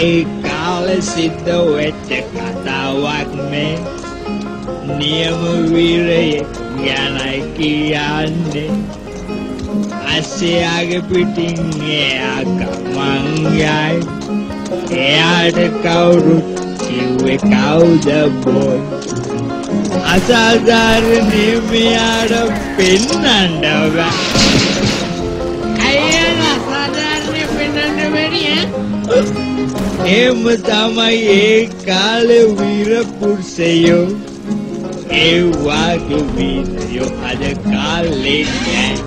ඒ කාලෙ සිද්ධ වෙච්ච කතාවක් මේ නියම වීරයෙක් ගැනයි කියන්නේ. අස්සයාගේ පිටින් එයා ගමන් යයි එයාට කවුරුත් කිව්වේ කවුද බොයි? අසාධාරණේ මෙයාට පෙන්නන්න බෑ. એમતામાં એ કાલ વીર પુરસેયો એ વાગ વીર્યો આજે કાલે જાય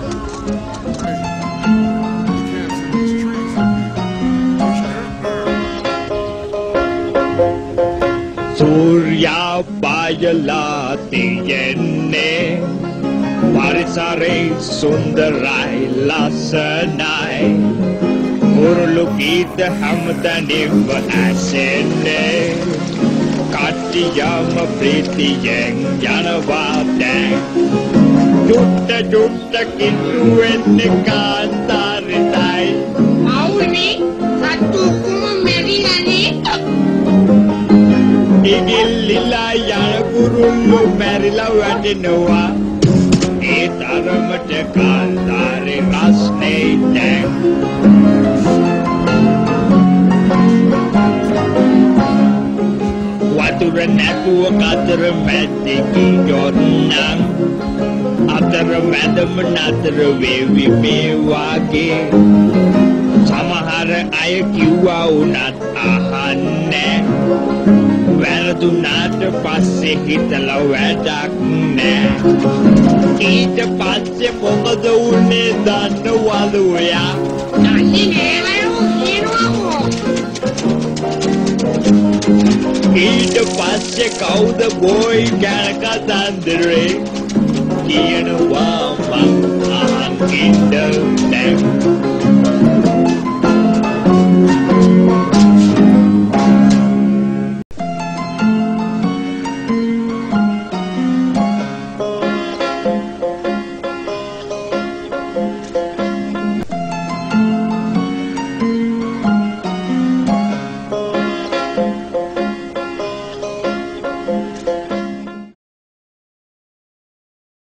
ಸೂರ್ಯ ಬಾಯಲಾತಿಯನ್ನೇ ಪರಿಸರೆ ಸುಂದರ ಲಸನಾಯ್ මුරුළු ගීත හැමතැනින්ම ඇසෙන්නේ. කට්ටියම ප්‍රීතියෙන් යනවා දැන්. චුට්ට චුට්ට කිට්ටු වෙන්නේ කාන්තාරිතයි අවුනේ සත්තු ඔක්කොම මැරිලානේ ඉගිල්ලිලා යන කුරුල්ලු මැරිලා වැටෙනවා. ඒ තරමට කාන්තාරේ රස්නේ දැන් වතුර නැතුව කතර මැද්දකින් යොන්නම් අතර මැදම නතර වේවි මේ වාගේ සමහර අය කිව්වා වුණත් අහන්නේ වැරදුනාට පස්සේ හිතලා වැඩක් නෑ ඊට පස්සේ මොකද වුනේ දන්නවද ඔයා දන්නේ නෑවලු කියනවාකෝ ඊට පස්සේ කවුද බෝයි ගැන කතන්දරේ කියනවා මං අහන් ඉන්න. දැන්